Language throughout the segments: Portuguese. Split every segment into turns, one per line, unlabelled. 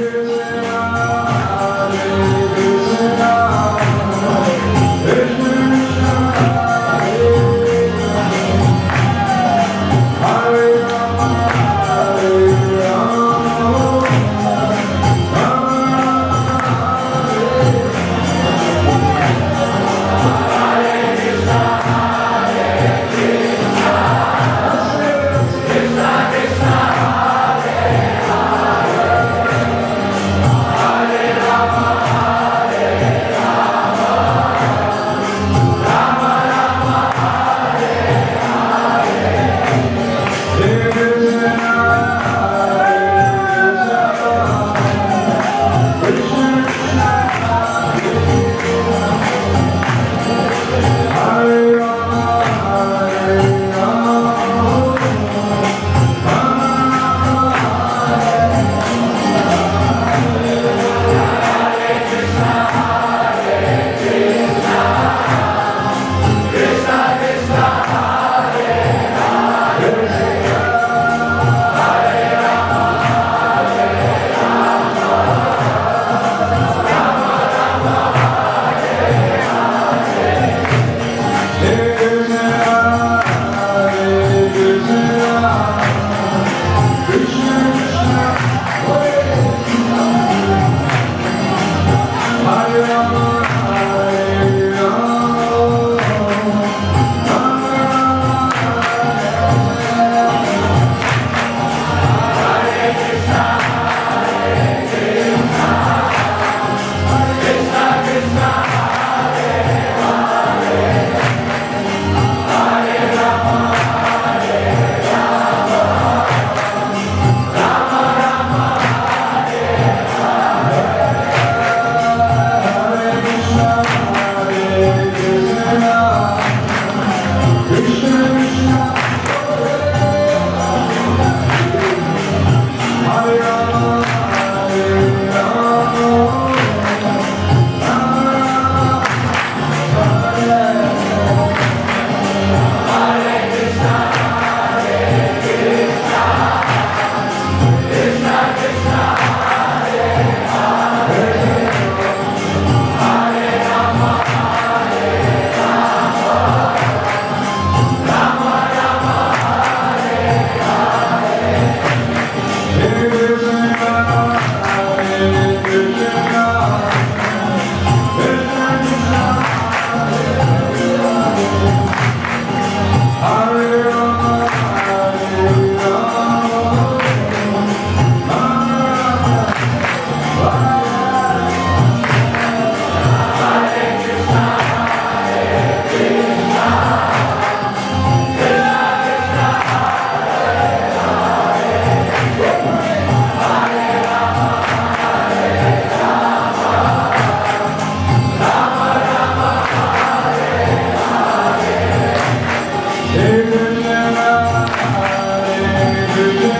Spirit.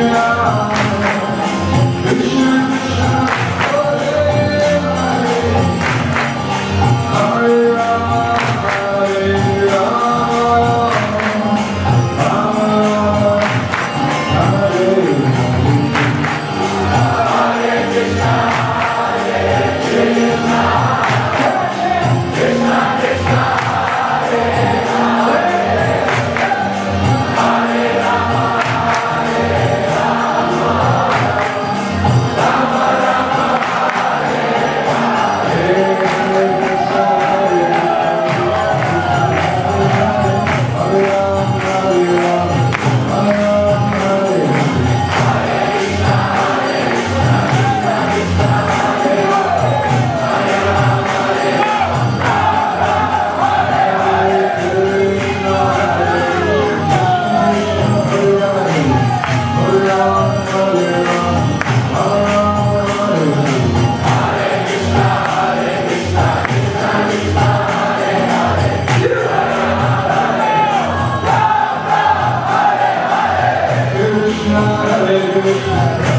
Yeah. Obrigado.